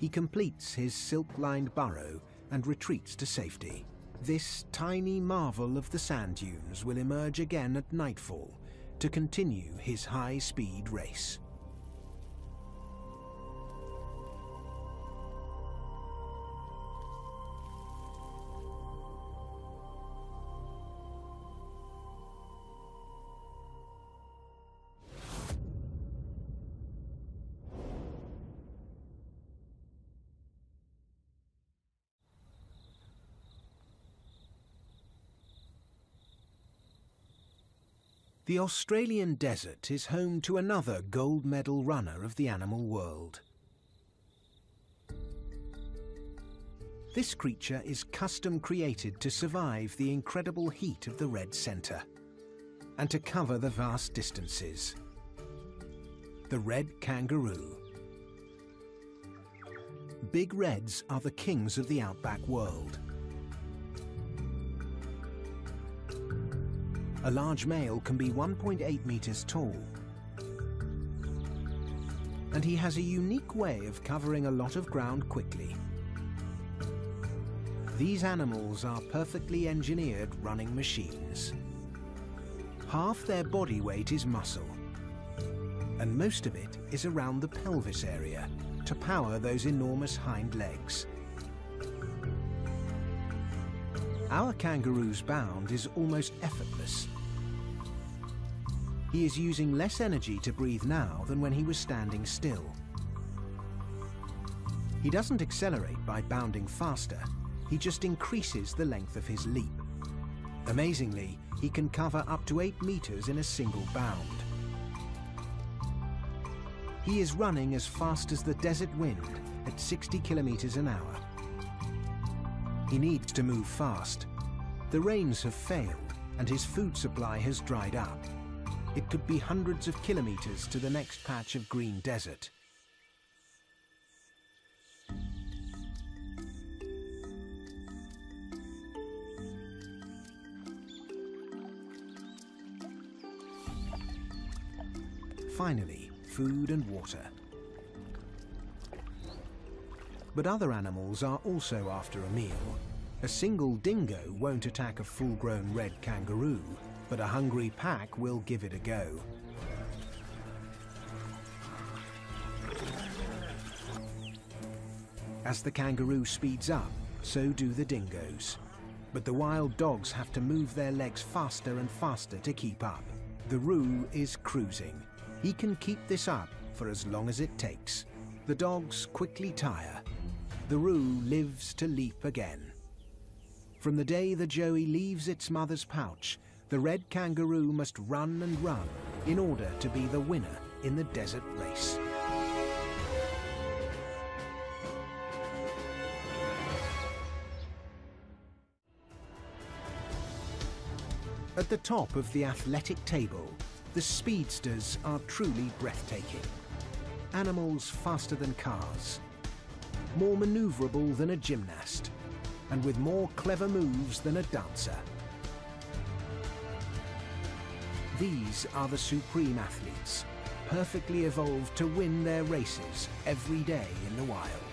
He completes his silk-lined burrow and retreats to safety. This tiny marvel of the sand dunes will emerge again at nightfall to continue his high-speed race. The Australian desert is home to another gold medal runner of the animal world. This creature is custom created to survive the incredible heat of the red centre and to cover the vast distances. The red kangaroo. Big reds are the kings of the outback world. A large male can be 1.8 meters tall. And he has a unique way of covering a lot of ground quickly. These animals are perfectly engineered running machines. Half their body weight is muscle, and most of it is around the pelvis area to power those enormous hind legs. Our kangaroo's bound is almost effortless. He is using less energy to breathe now than when he was standing still. He doesn't accelerate by bounding faster, he just increases the length of his leap. Amazingly, he can cover up to 8 meters in a single bound. He is running as fast as the desert wind at 60 kilometers an hour. He needs to move fast. The rains have failed and his food supply has dried up. It could be hundreds of kilometers to the next patch of green desert. Finally, food and water. But other animals are also after a meal. A single dingo won't attack a full-grown red kangaroo, but a hungry pack will give it a go. As the kangaroo speeds up, so do the dingoes. But the wild dogs have to move their legs faster and faster to keep up. The roo is cruising. He can keep this up for as long as it takes. The dogs quickly tire. The roo lives to leap again. From the day the joey leaves its mother's pouch, the red kangaroo must run and run in order to be the winner in the desert race. At the top of the athletic table, the speedsters are truly breathtaking. Animals faster than cars, more maneuverable than a gymnast, and with more clever moves than a dancer. These are the supreme athletes, perfectly evolved to win their races every day in the wild.